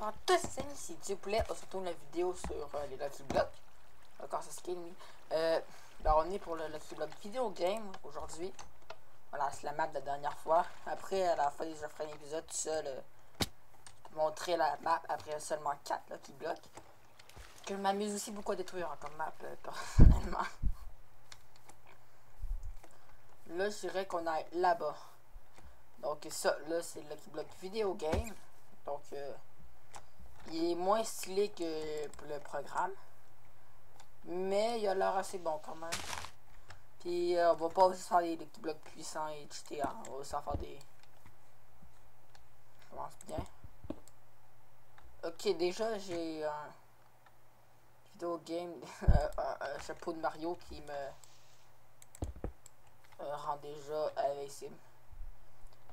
Bonjour à tous les amis, c'est. On se retourne la vidéo sur euh, les Lucky Blocks. Encore ce skin, oui. Euh, ben on est pour le Lucky Block Video Game aujourd'hui. Voilà, c'est la map de la dernière fois. Après, à la fin, je ferai un épisode tout seul. Euh, montrer la map après seulement 4 Lucky Blocks. Que je m'amuse aussi beaucoup à détruire hein, comme map, euh, personnellement. Là, je dirais qu'on est là-bas. Donc ça, là, c'est le Lucky Block Video Game. Donc, euh, il est moins stylé que le programme. Mais il a l'air assez bon quand même. Puis, euh, on va pas aussi faire des Lucky Blocks puissants et cheater. Hein. On va aussi faire des... Je bien. Ok, déjà, j'ai un vidéo game, un, un chapeau de Mario qui me euh, rend déjà invincible.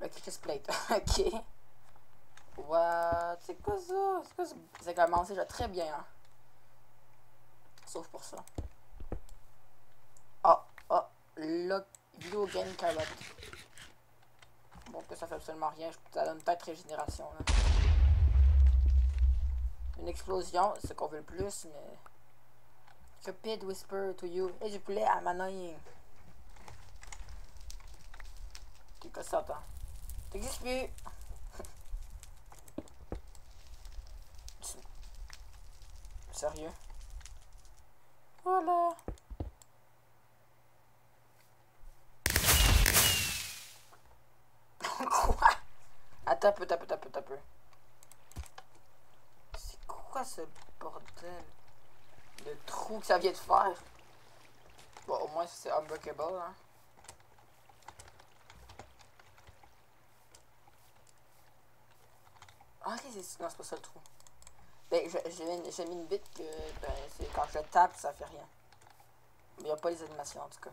Le Chris Plate. ok. What? C'est quoi ça? C'est quoi ça? Ça a commencé? Déjà très bien. Hein? Sauf pour ça. Ah, ah, le vidéo game carotte. Bon, que ça fait absolument rien. Ça donne peut-être régénération. Là. Une explosion, c'est ce qu'on veut le plus, mais. Cupid whisper to you. Et du poulet à annoying. Qu'est-ce que ça? T'existes plus! Sérieux? Voilà! quoi? Attends un peu. C'est quoi ce bordel? Le trou que ça vient de faire? Bon, au moins c'est unbreakable, hein. Ah, ok, c'est non, c'est pas ça le trou. Ben, j'ai mis une bite que ben, quand je tape, ça fait rien. Mais il n'y a pas les animations en tout cas.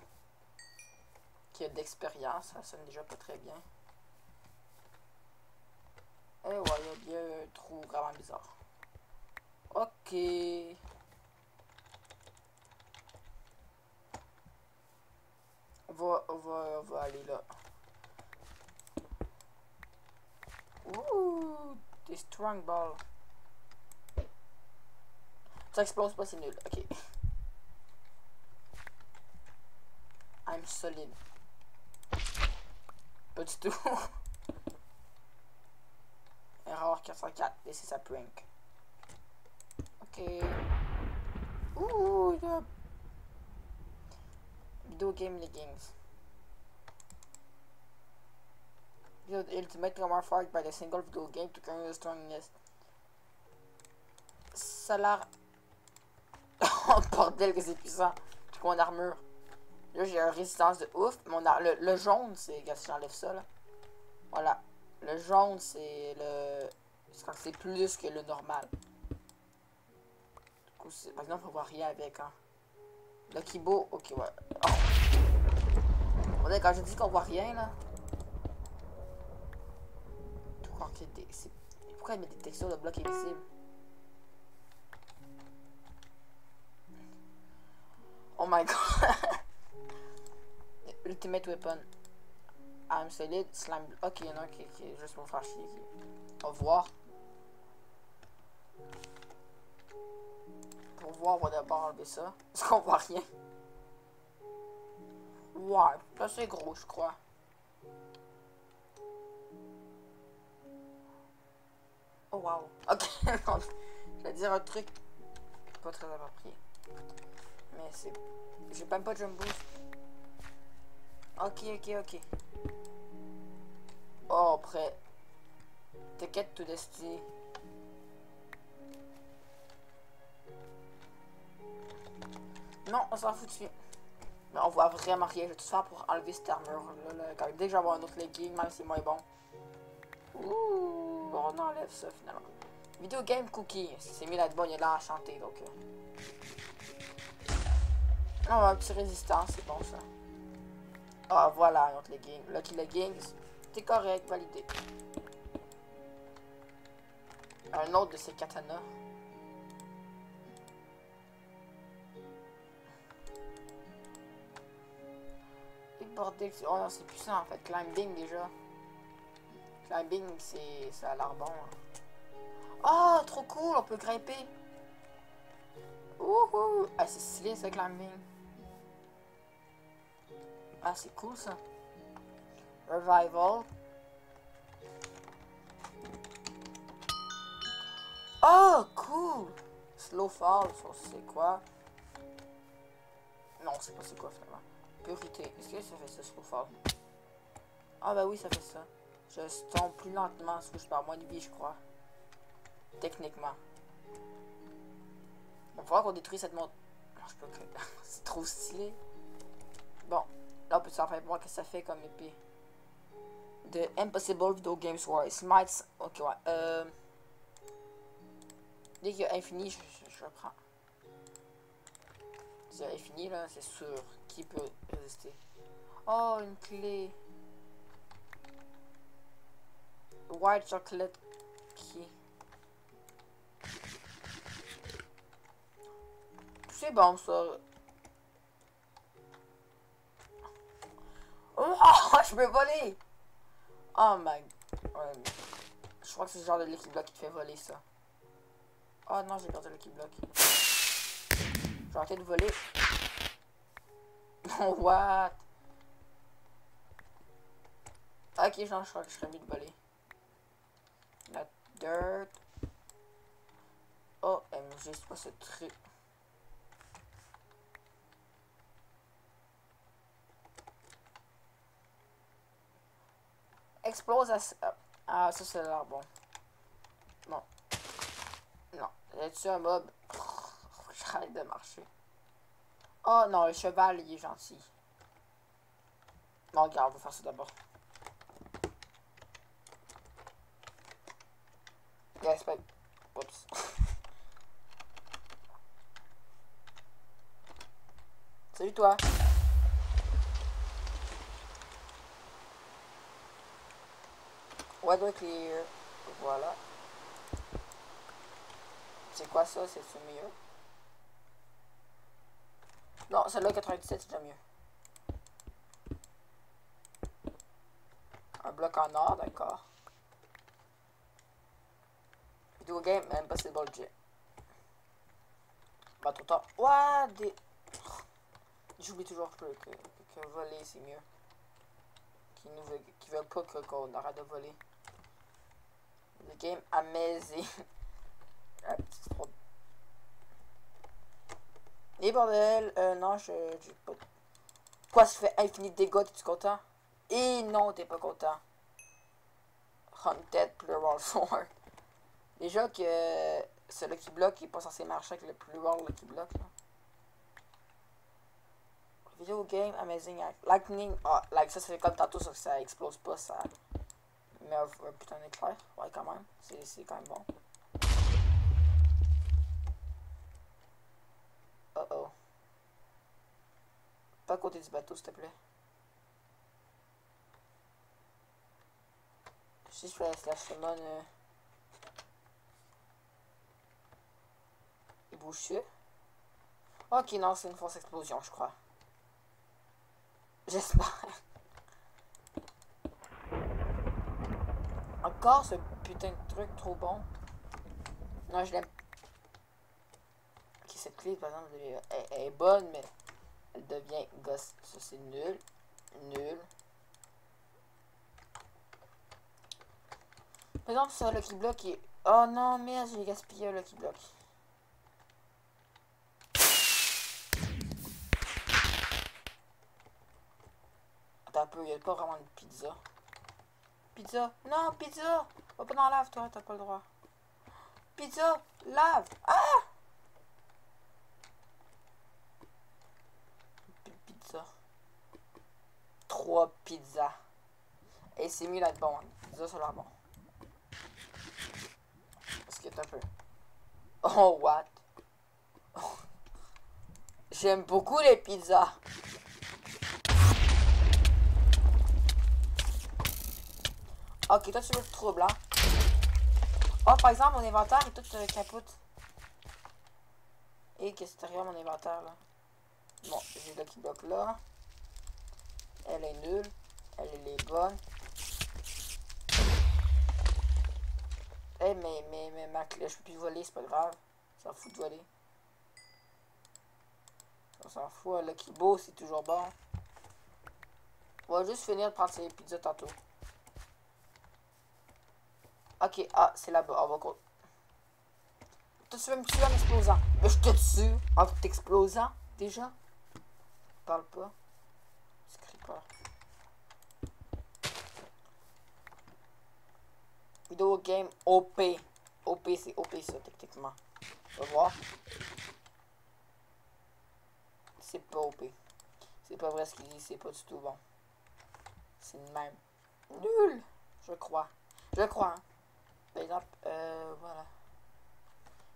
Qui a d'expérience, ça sonne déjà pas très bien. Et ouais, il y a bien un trou vraiment bizarre. Ok. On va, on va, on va aller là. Ouh, des strong balls. Ça explose pas, c'est nul. Ok. I'm solid. Pas du tout. Erreur 404. This is a prank. Ok. Ouh. Video game leggings. The ultimate armor fight by the single video game to carry the strongness. Oh bordel que c'est puissant. J'ai mon armure. Là j'ai une résistance de ouf. Mon ar le, le jaune c'est... Si j'enlève ça là. Voilà. Le jaune c'est le... Crois que c'est plus que le normal. Du coup, par exemple, on voit rien avec, hein. Le Kibo, ok, ouais. Oh. Quand je dis qu'on voit rien, là. Pourquoi il met des textures de blocs invisibles? Ultimate weapon. I'm solid, slime. Ok, qui, qui est juste pour faire chier. On va voir. Pour voir, on va d'abord enlever ça. Parce qu'on voit rien. Ouais, là c'est gros, je crois. Oh wow. Ok, je vais dire un truc pas très approprié. Mais c'est... J'ai même pas de jump boost. Ok, ok, ok. Oh, prêt. T'inquiète, to destiny. Non, on s'en fout dessus. Mais on voit vraiment rien. Je vais tout faire pour enlever cette armure. Là, là. Dès que j'aurai un autre legging, même si moins bon. Ouh, on enlève ça finalement. Video game cookie. C'est mis là-dedans, il est là à chanter donc. Euh... Oh, un petit résistance, c'est bon ça. Ah, voilà, un autre legging. Lucky leggings. C'est correct, validé. Un autre de ces katanas. bordel. Oh non, c'est puissant en fait. Climbing déjà. Climbing, c'est ça a l'air bon. Hein. Oh, trop cool, on peut grimper. Wouhou! Ah, c'est stylé ce climbing. Ah, c'est cool ça. Revival. Oh, cool! Slow fall, ça c'est quoi? Non, c'est pas c'est quoi finalement. Purité. Est-ce que ça fait ça, slow fall? Ah bah oui, ça fait ça. Je tombe plus lentement parce que je perds moins de vie, je crois. Techniquement. On va qu'on détruise cette montre. je peux c'est trop stylé. Là, on peut enfin voir que ça fait comme épée. The Impossible Video Games War. Smites. Ok, ouais. Euh... Dès qu'il y a infini, je, je, je reprends. C'est infini, là, c'est sûr. Qui peut résister? Oh, une clé. White chocolate key. C'est bon, ça. Oh, je peux voler! Oh my... Je crois que c'est le genre de Lucky Block qui te fait voler ça. Oh non, j'ai perdu Lucky Block. Je vais arrêter de voler. What? Ok, genre, je crois que je serais mieux de voler. La dirt. Oh, MG, c'est pas ce truc. Explose à... Ah, ça c'est l'air bon. Non. Non. Y'a-tu un mob? J'arrête de marcher. Oh non, le cheval, il est gentil. Non, regarde, on va faire ça d'abord. Yes. Oups. Salut toi. Weather clear. Voilà. C'est quoi ça? C'est mieux? Non, celle-là, 97, c'est déjà mieux. Un bloc en or, d'accord. Video game Impossible Jet. Pas tout le temps. Ouah, des... J'oublie toujours que, que, que, voler, c'est mieux. Qui nous veut, qui veulent pas qu'on arrête de voler. Le game amazing. ah, et bordel, euh, non, je. Quoi, ça fait infini de dégâts, t'es-tu content? Et non, t'es pas content. Hunted Plural 4. Déjà que ce Lucky Block est pas censé marcher avec le Plural Lucky Block, là. Video game, amazing act. Lightning, ah, like ça, c'est comme tantôt, ça, ça explose pas, ça un, un putain d'éclair. Ouais, quand même, c'est quand même bon. Oh oh. Pas à côté du bateau, s'il te plaît. Si je fais la summon... Euh... Il bouge Ok, non, c'est une fausse explosion, je crois. J'espère. Encore ce putain de truc trop bon. Non, je l'aime cette clé, par exemple, elle, est bonne, mais elle devient gosse. Ça, c'est nul. Nul. Par exemple, sur Lucky Block est... Oh non, merde, j'ai gaspillé le Lucky Block. Attends un peu, il n'y a pas vraiment de pizza. Pizza. Non, pizza. Va pas dans la lave, toi, t'as pas le droit. Pizza. Lave. Ah Trois pizzas. Et c'est mieux d'être bon. Pizza, ça a l'air bon. Parce que un peu. Oh, what? J'aime beaucoup les pizzas. Ok, toi tu veux le trouble, hein? Oh, par exemple, mon inventaire est tout capote. Et qu'est-ce que mon inventaire, là? Bon, j'ai le qui bloque là. Elle est nulle. Elle est bonne. Eh, mais, mais, mais, ma clé, je peux plus voler, c'est pas grave. S'en fout de voler. On s'en fout, le Kibo, c'est toujours bon. On va juste finir de prendre ces pizzas tantôt. Ok, ah, c'est là-bas. On va Tu veux me tuer en explosant. Mais je te tue en t'explosant, déjà? Parle pas. pas. Vidéo game OP. OP, c'est OP ça, techniquement. On va voir. C'est pas OP. C'est pas vrai ce qu'il dit, c'est pas du tout bon. C'est le même. Nul! Je crois. Je crois. Hein. Par exemple, euh, voilà.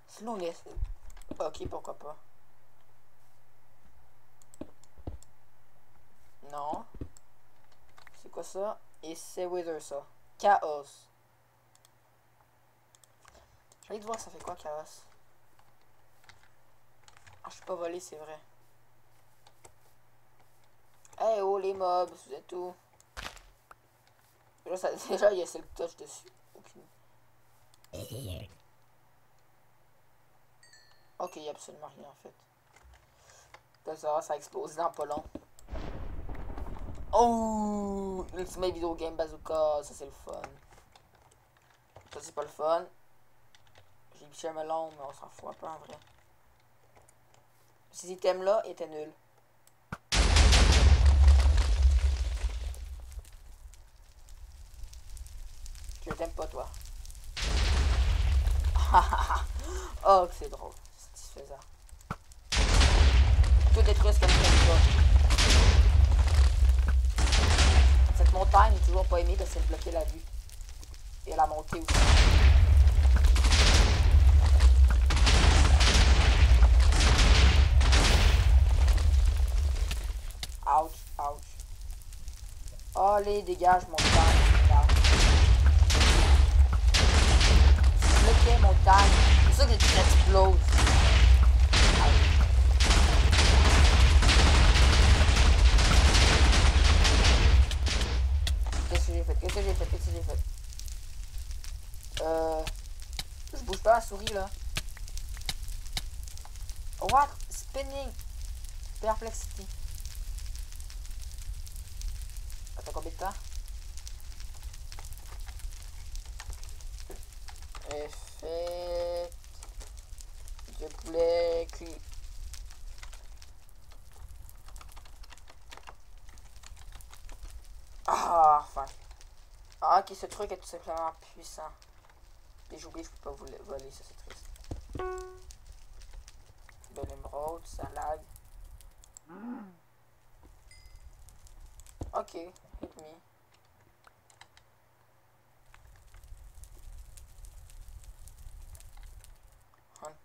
Sinon. Ok, pourquoi pas. Non. C'est quoi ça? Et c'est Wither, ça. Chaos. J'ai envie de voir ça fait quoi, Chaos? Ah, je suis pas volé, c'est vrai. Eh oh, les mobs, vous êtes où? Déjà, il y a celle touch dessus. Ok, n'y a absolument rien en fait. Ça, ça explose dans pas long. Oh Ultimate Video Game Bazooka, ça c'est le fun. Ça c'est pas le fun. J'ai biché un melon, mais on s'en fout un peu en vrai. Ces items là étaient nuls. Je t'aime pas toi. oh, c'est drôle. Satisfaisant. Tout détruire ce qu'elle pas. Cette montagne n'est toujours pas aimée parce qu'elle bloquait la vue. Et la montée aussi. Ouch, ouch. Allez, dégage, montagne. Bloquer montagne. C'est ça que tu. Qu'est-ce que j'ai fait? Qu'est-ce que j'ai fait? Qu'est-ce que j'ai fait? Euh... Je bouge pas la souris là. What Spinning Perplexity. Attends, combien de temps? Effet de poulet cuit. Ah, enfin. Ah, ok, ce truc est tout simplement puissant. Et j'oublie, je peux pas vous voler, ça c'est triste. De l'émeraude, ça lag. Ok, hit me.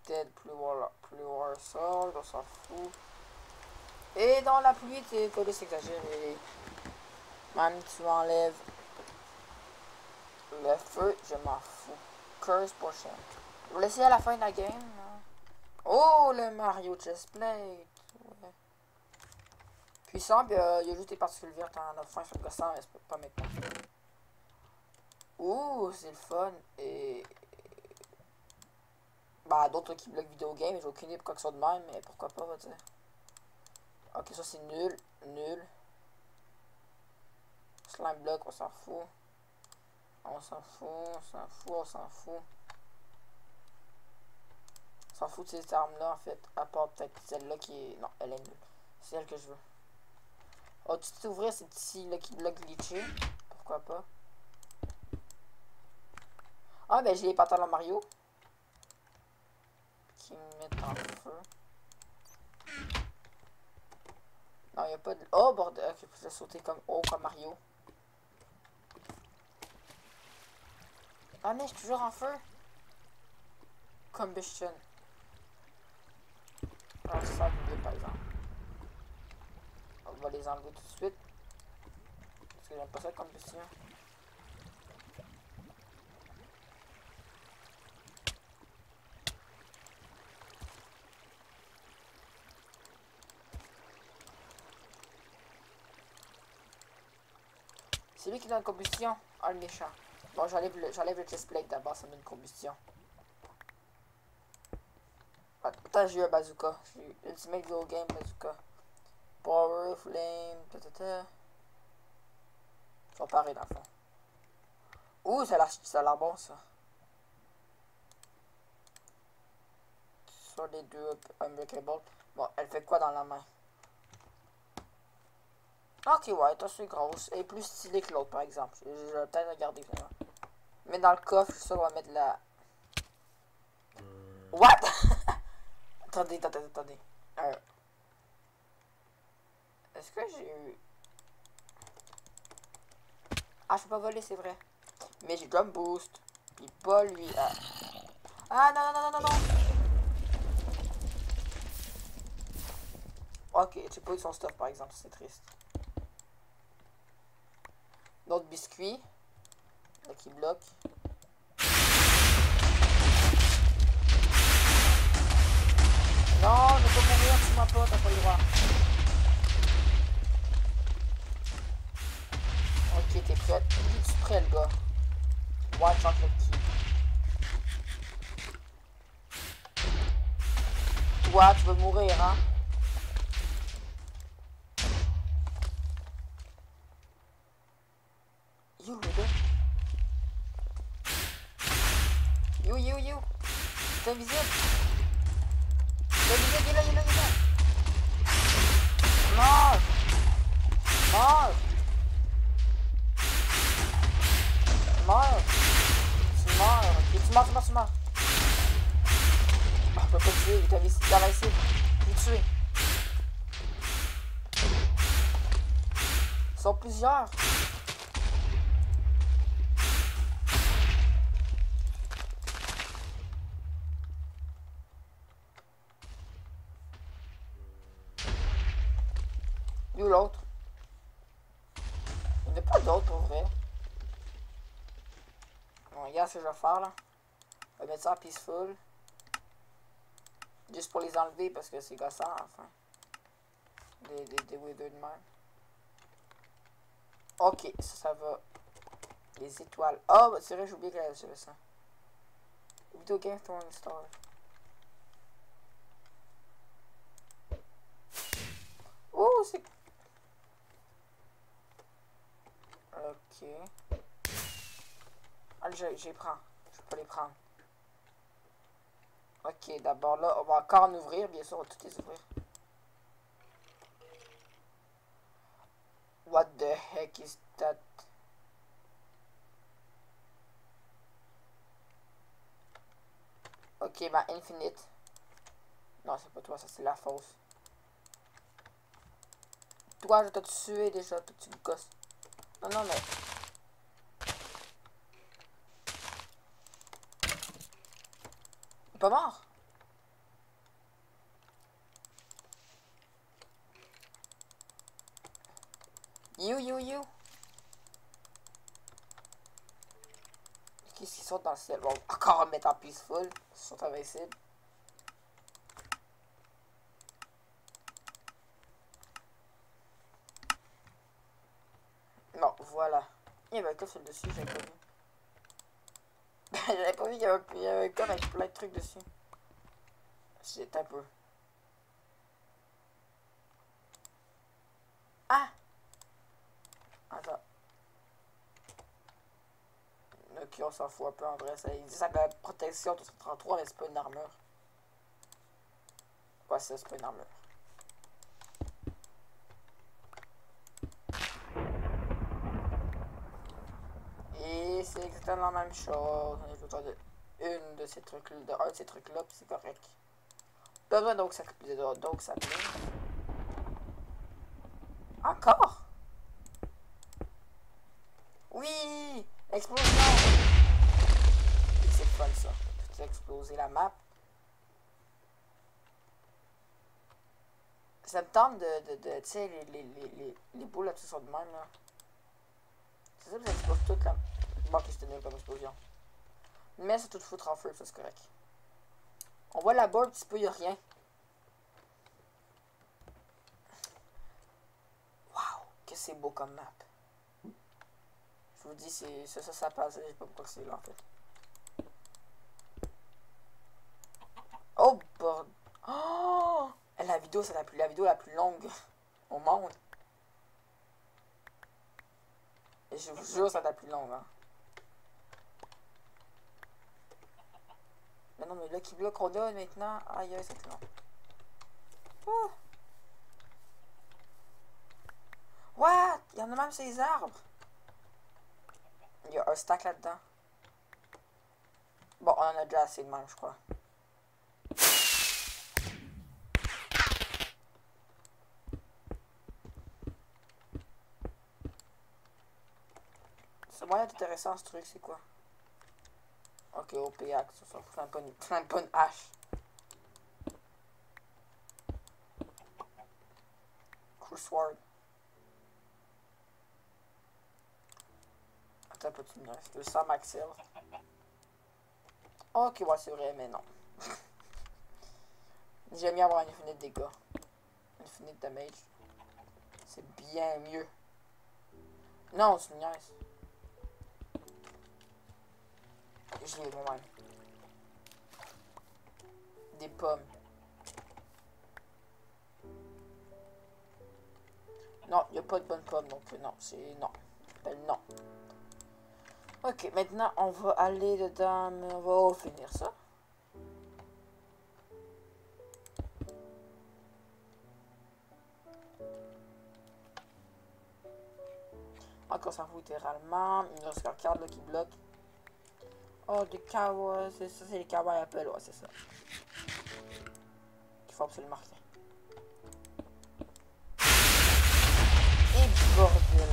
Plus voir, plus voir ça, on s'en fout. Et dans la pluie, t'es police exagéré. Même tu enlèves le feu, je m'en fous. Curse portion. Je vais laisser à la fin de la game. Oh, le Mario Chestplate. Ouais. Puissant, puis euh, il y a juste des particules vertes en offrant sur le gossant, mais c'est pas maintenant. Ouh, c'est le fun. Et bah, d'autres qui bloquent vidéo game, j'ai aucune idée pourquoi que ça de même, mais pourquoi pas, va dire. Ok, ça c'est nul, nul. Slime block, on s'en fout. On s'en fout, on s'en fout, on s'en fout. On s'en fout de ces armes-là, en fait. À part peut-être celle-là qui est... Non, elle est nulle. C'est elle que je veux. Oh, tu peux ouvrir cette ici-là qui bloque glitché. Pourquoi pas. Ah, ben j'ai les pantalons Mario qui en feu. Non, il a pas de... Oh, bordel. Ok, je sauter comme... Oh, comme Mario. Ah, mais je suis toujours en feu. Combustion. Alors, ça, par exemple. On va les enlever tout de suite. Parce que j'aime pas ça, combustion. C'est lui qui la combustion. Oh, le méchant. Bon, j'enlève le, j'enlève le chest plate d'abord, ça une combustion. Attends, j'ai eu un bazooka. J'ai eu Ultimate Go Game Bazooka. Power, Flame, ta ta ta. Ils sont pareils dans le fond. Ouh, ça a l'air bon ça. Sur les deux Unbreakable. Bon, elle fait quoi dans la main? Ok, ouais, elle est assez grosse. Et plus stylée que l'autre, par exemple. Je, je vais peut-être regarder finalement. Mais dans le coffre, je suis sûr qu'on va mettre la... What? attendez, attendez, attendez. Euh... Est-ce que j'ai eu... Ah, je peux pas voler, c'est vrai. Mais j'ai drum boost. Puis pas lui. Ah, ah non, non, non, non, non, non. Ok, j'ai pas eu son stuff, par exemple. C'est triste. D'autres biscuits. Là qui bloque. Non, ne pas mourir, tu m'as pas, t'as pas le droit. Ok, tu meurs, tu meurs, tu meurs. Ah, je peux pas te tuer, il est il est invincible. Je vais tuer. Ils sont plusieurs. Où l'autre? Il n'y en a pas d'autres pour vrai. Bon, regarde ce que je vais faire là. Je vais mettre ça peaceful. Juste pour les enlever parce que c'est gossant enfin. Des, des, des. Ok, ça, ça va. Les étoiles. Oh, bah, c'est vrai, j'ai oublié que j'avais ça. Video game throwing star. Oh, c'est Ok. Allez, je, je les prends. Je peux les prendre. Ok, d'abord là, on va encore en ouvrir. Bien sûr, on va toutes les ouvrir. What the heck is that? Ok, bah Infinite. Non, c'est pas toi, ça c'est la fausse. Toi, je t'ai tué déjà, tout tu gosse. Non, non, mais... Il est pas mort You, you, you Qu'est-ce qu'ils sont dans le ciel? Bon, encore mettre en peaceful. Ils sont invincibles. Non, voilà. Il y avait un coffre dessus, pas vu. j'avais pas vu qu'il y avait un coffre avec plein de trucs dessus. C'est un peu. Ah! Attends. Ok, on s'en fout un peu en vrai. Ça, il dit ça la protection 333, mais c'est pas une armure. Ouais, c'est pas une armure. La même chose. A besoin de une de ces trucs de un de ces trucs là, puis c'est correct. Besoin donc ça donc ça Encore? Oui! Explosion! C'est fun ça. Tout exploser la map. Ça me tente de, de, de tu sais, les, les, les, les, les boules là, tout ça de même là. C'est ça, ça explose toute la... Bon, ok, c'était nul comme explosion. Mais c'est tout foutre en feu, ça c'est correct. On voit là-bas un petit peu, il a rien. Waouh, que c'est beau comme map. Je vous dis, c'est ça, ça, ça passe. Je sais pas pourquoi c'est là, en fait. Oh, bordel. Oh! La vidéo, c'est la, plus, la vidéo la plus longue au monde. Et je vous jure, c'est la plus longue, hein. Lucky Block qu'on donne maintenant. Aïe, aïe, c'est long. Oh. What? Il y en a même ces arbres. Il y a un stack là-dedans. Bon, on en a déjà assez de même, je crois. C'est moyen intéressant ce truc, c'est quoi? Ok, OPA, ça s'en fout, pas une, pas une hache. Cool sword. Attends peu, tu me restes. Le Sam Axel. Ok, ouais, c'est vrai, mais non. J'aime bien avoir une infinite dégâts. Infinite damage. C'est bien mieux. Non, c'est une. Je l'ai moi-même. Des pommes. Non, il n'y a pas de bonnes pommes, donc euh, non, c'est non. non. Ok, maintenant on va aller dedans, mais on va finir ça. Encore fout littéralement. Il nous reste 4 là qui bloque. Oh, des kawas, c'est ça, c'est les kawas Apple, ouais, c'est ça. Il faut absolument rien. Et bordel.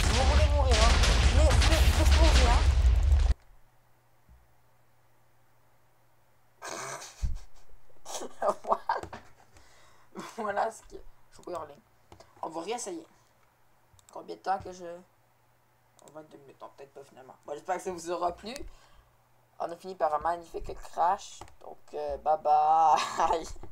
Vous voulez mourir, hein Mais, mais, mais, mourir, hein voilà. voilà ce que... Je peux hurler. On va réessayer. Combien de temps que je... 22 minutes, peut-être pas finalement. Bon, j'espère que ça vous aura plu. On a fini par un magnifique crash. Donc, euh, bye bye.